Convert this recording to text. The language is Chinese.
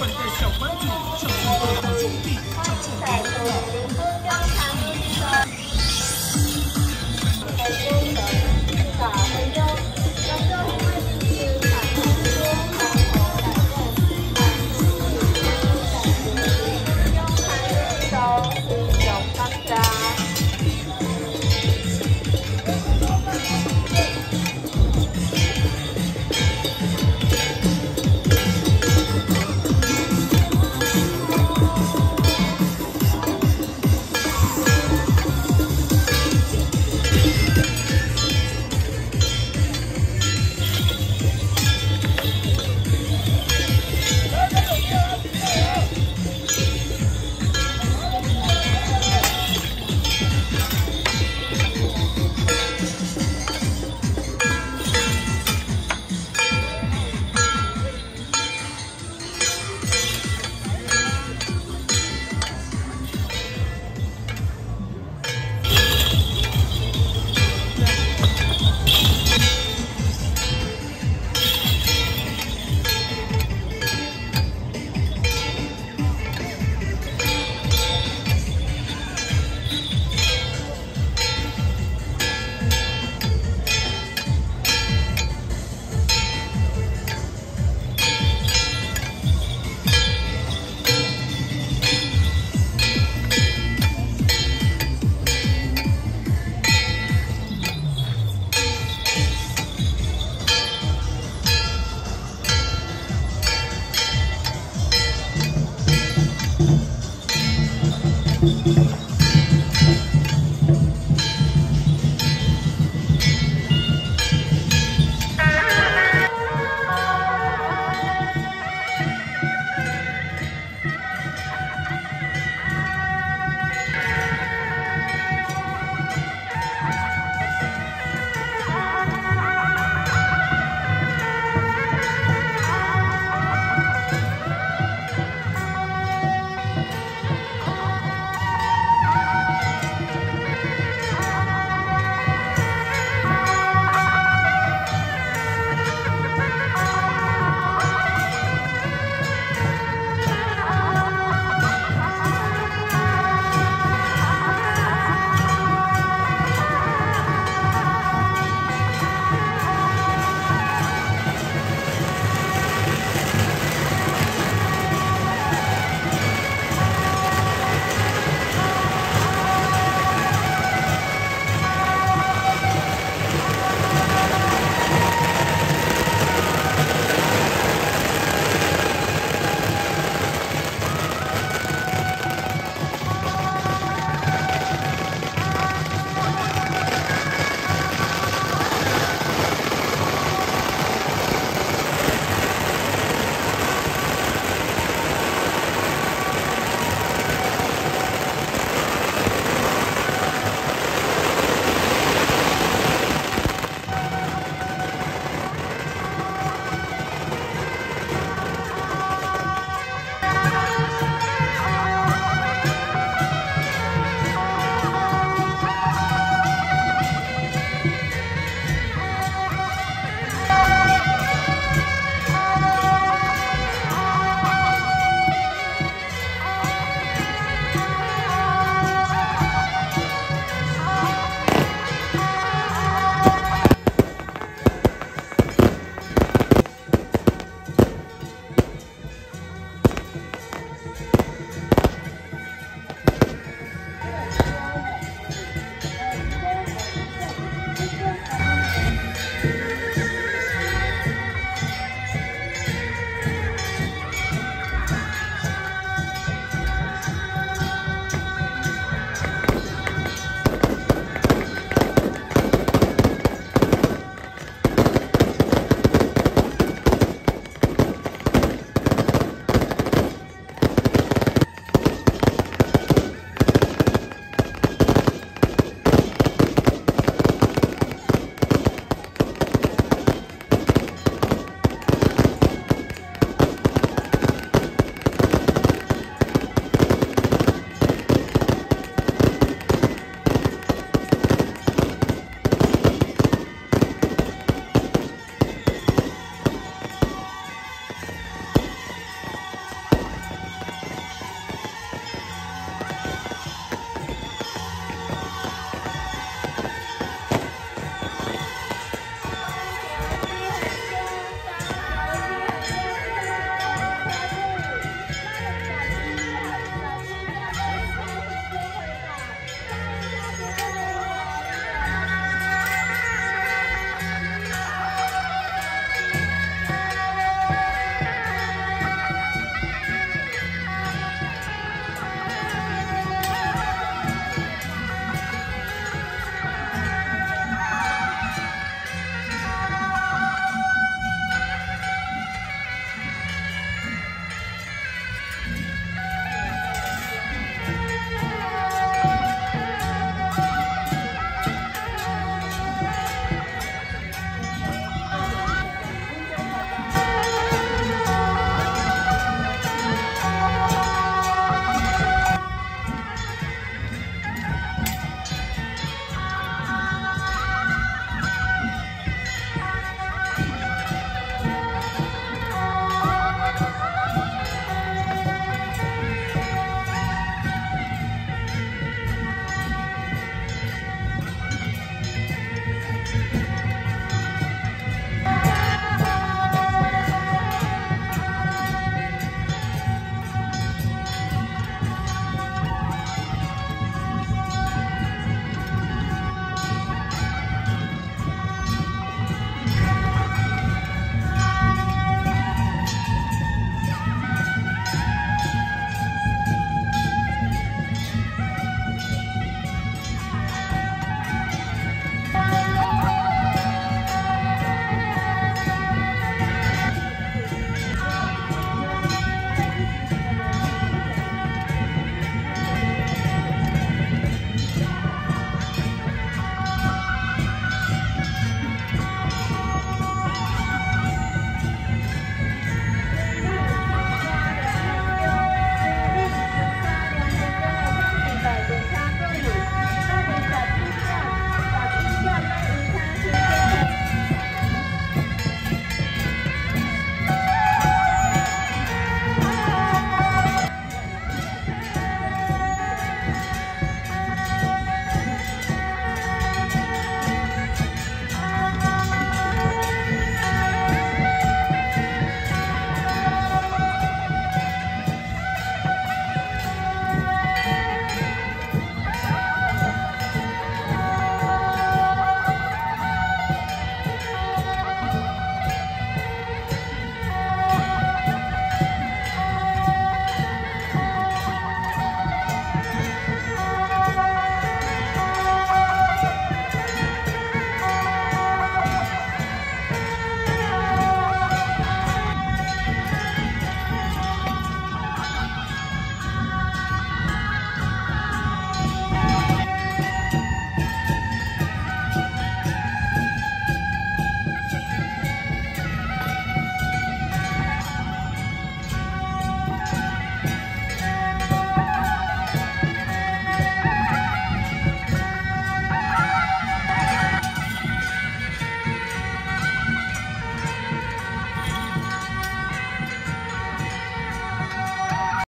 灌溉小番薯上树咯